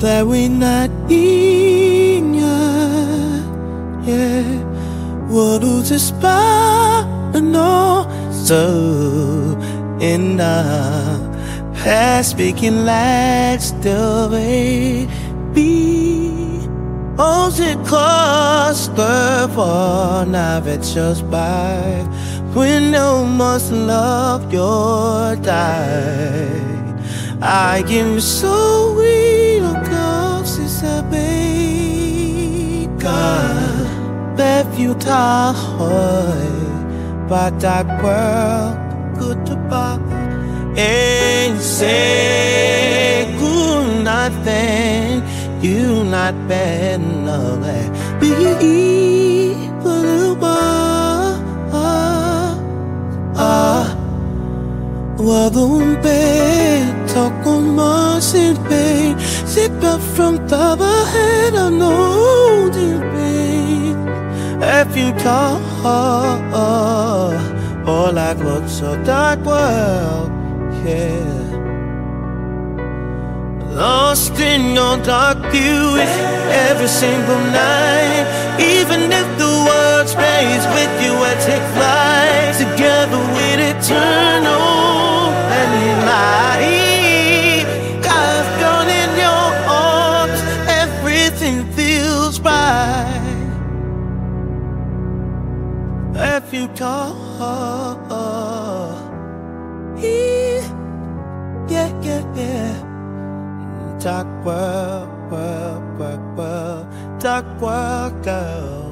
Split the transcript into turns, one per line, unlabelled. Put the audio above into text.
that we're not in yeah. What do this no so in the past speaking like still baby oh it cost for now it's just by when no must love your die. I give so You hoy But that world good to buy And say good nothing You not bad no Be evil Ah Wadumpe talk my sin pain Zip up from of head I know the you talk All like looks so dark world Yeah. Lost in your dark view every single night Even if the world stays with you I take flight Together with eternal if you talk. Yeah, yeah, yeah. Talk world, world, world, world, talk world, girl.